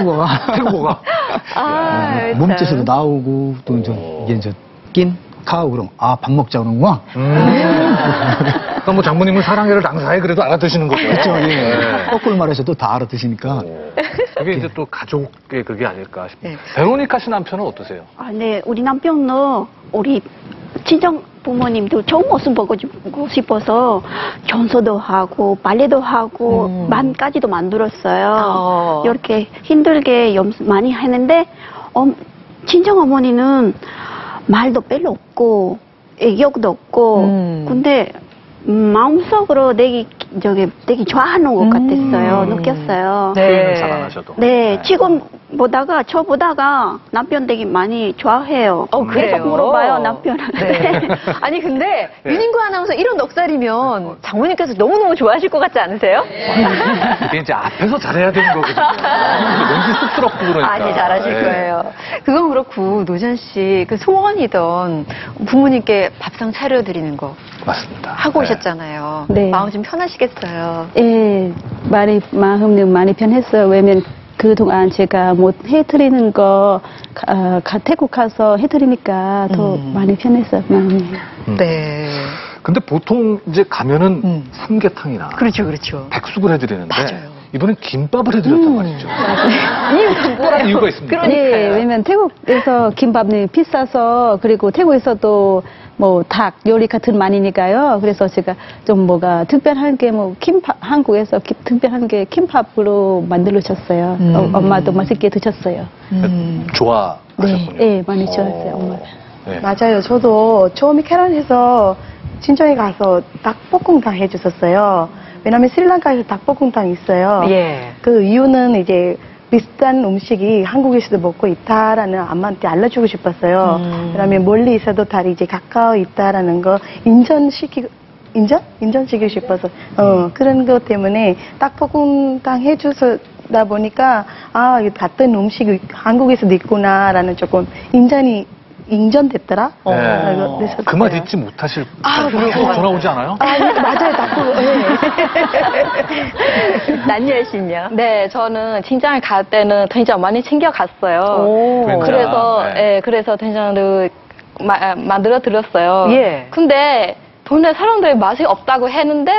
태국어가 태국어가. 아, 참. 몸짓으로 나오고 또 이제 오. 이게 이제 낀 카우 그럼 아 밥 먹자 그러는구나. 음. 그러니까 뭐 장모님은 사랑해를 낭사해 그래도 알아듣시는 거죠. 그렇죠. 예. 네. 거꾸로 말해서 또다 알아듣으니까. 오. 그게 이제 또 가족의 그게 아닐까 싶어요. 네. 베로니카 씨 남편은 어떠세요? 아, 네, 우리 남편은 우리 친정 부모님도 좋은 모습 보고 싶어서 견소도 하고 빨래도 하고 음. 만까지도 만들었어요. 어. 이렇게 힘들게 염- 많이 했는데 어, 친정 어머니는 말도 별로 없고 애교도 없고 음. 근데 음, 마음속으로 되게 저기 되게 좋아하는 것 음. 같았어요. 느꼈어요. 표현을 잘안 하셔도. 네, 지금 보다가 저 보다가 남편 되게 많이 좋아해요. 어, 그래요? 계속 물어봐요 남편은. 네. 아니 근데 네. 윤인구 아나운서 이런 넉살이면 장모님께서 너무너무 좋아하실 것 같지 않으세요? 이게 이제 앞에서 잘해야 되는 거거든요. 왠지 쑥스럽고 그러니까. 아니 잘하실 네. 거예요. 그건 그렇고 노전 씨그 소원이던 부모님께 밥상 차려드리는 거 맞습니다. 하고 네. 오셨잖아요. 네. 마음 좀 편하시겠어요. 예, 많이, 마음은 많이 편했어요. 왜냐면 그동안 제가 못 해드리는 거, 가, 가- 태국 가서 해드리니까 더 음. 많이 편했어요, 마음이. 음. 네. 근데 보통 이제 가면은 음. 삼계탕이나 그렇죠, 그렇죠. 백숙을 해드리는데 맞아요. 이번엔 김밥을 해드렸단 음. 말이죠. 이유가 특별한 이유가 있습니다. 그러니까요. 예, 왜냐면 태국에서 김밥이 비싸서, 그리고 태국에서도 뭐 닭 요리 같은 많이니까요. 그래서 제가 좀 뭐가 특별한 게 뭐 김밥, 한국에서 기- 특별한 게 김밥으로 만들어줬어요. 음. 어, 엄마도 맛있게 드셨어요. 음. 좋아하셨군요. 네, 예, 많이 좋아했어요, 어, 엄마가. 네. 맞아요. 저도 처음에 캐런에서 친정에 가서 닭볶음탕 해줬었어요. 왜냐면 스리랑카에서 닭볶음탕 있어요. 예. 그 이유는 이제 비슷한 음식이 한국에서도 먹고 있다라는 엄마한테 알려주고 싶었어요. 음. 왜냐면 멀리 있어도 다리 이제 가까워 있다라는 거 인정시키고 인정? 인정시키고 싶어서 어 그런 것 때문에 닭볶음탕 해주다 보니까 아 같은 음식이 한국에서도 있구나라는 조금 인정이 인정됐더라. 어. 네. 그래서 그말 잊지 못하실 아, 그럴 거 맞아요. 전화 오지 않아요? 아, 예, 맞아요. 닭볶음. 예. 난열 씨냐? 네, 저는 친장을 갈 때는 된장 많이 챙겨 갔어요. 오. 된장. 그래서, 네. 예, 그래서 된장을 마- 만들어 드렸어요. 예. 근데 동네 사람들이 맛이 없다고 했는데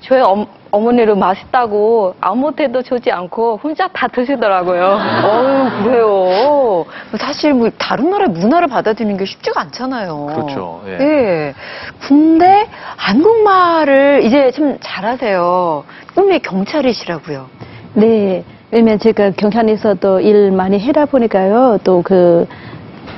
저희 엄, 어머니는 맛있다고 아무한테도 주지 않고 혼자 다 드시더라고요. 어우, 그래요. 사실 뭐 다른 나라의 문화를 받아들이는 게 쉽지가 않잖아요. 그렇죠. 예. 예. 근데 한국말을 이제 좀 잘하세요. 꿈이 경찰이시라고요. 네. 왜냐면 제가 경찰에서도 일 많이 해다 보니까요. 또 그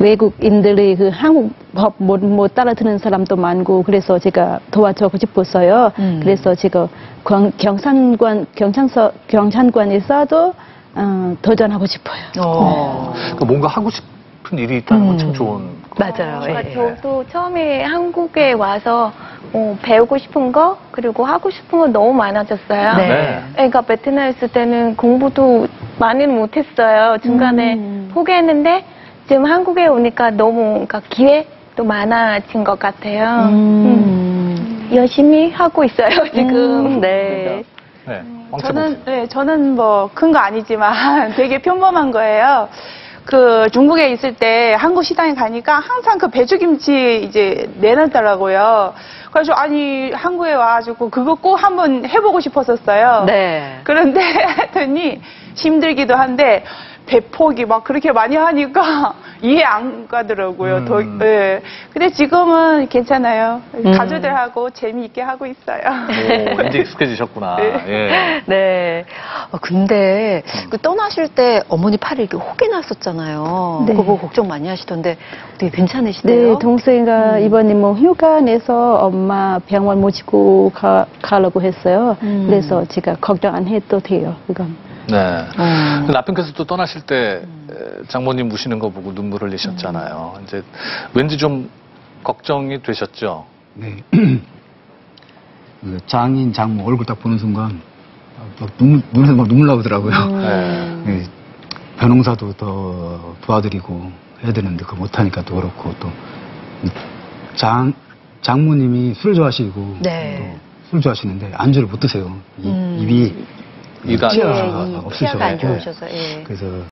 외국인들이 그 한국 법 못 못 따라드는 사람도 많고 그래서 제가 도와주고 싶었어요. 음. 그래서 제가 경, 경산관 경찰서 경찰관에서도 어, 도전하고 싶어요. 어. 그러니까 뭔가 하고 싶은 일이 있다는 건참 음. 좋은. 맞아요. 그러니까 예. 저도 처음에 한국에 와서 어, 배우고 싶은 거 그리고 하고 싶은 거 너무 많아졌어요. 네. 네. 그러니까 베트남에 있을 때는 공부도 많이는 못했어요. 중간에 음. 포기했는데 지금 한국에 오니까 너무 그러니까 기회도 많아진 것 같아요. 음. 음. 열심히 하고 있어요 지금. 음. 네. 네. 왕채 저는 네, 저는 뭐 큰 거 아니지만 되게 평범한 거예요. 그 중국에 있을 때 한국 시장에 가니까 항상 그 배추김치 이제 내놨더라고요. 그래서 아니 한국에 와가지고 그거 꼭 한번 해보고 싶었었어요. 네. 그런데 했더니 힘들기도 한데 배폭이 막 그렇게 많이 하니까 이해 안 가더라고요. 음. 더, 예. 근데 지금은 괜찮아요. 음. 가족들하고 재미있게 하고 있어요. 오, 이제 익숙해지셨구나. 예. 네. 어, 근데 그 떠나실 때 어머니 팔이 이렇게 혹이 났었잖아요. 네. 그거 걱정 많이 하시던데 어떻게 괜찮으시대요? 네, 동생가 이번에 뭐 휴가 내서 엄마 병원 모시고 가, 가려고 했어요. 음. 그래서 제가 걱정 안 해도 돼요, 그건. 네. 어. 그 남편께서 또 떠나실 때 에, 장모님 우시는 거 보고 눈물 흘리셨잖아요. 이제 왠지 좀 걱정이 되셨죠? 네. 그 장인 장모 얼굴 딱 보는 순간 막 눈물 눈에서 막 눈물 나오더라고요. 음. 네. 예, 변호사도 더 도와드리고 해야 되는데 그거 못하니까 또 그렇고 또 장 장모님이 술 좋아하시고 네. 또 술 좋아하시는데 안주를 못 드세요. 이- 음. 입이 이가 치아가 예, 이 없으셔 치아가 안 좋으셔서, 예. 그래서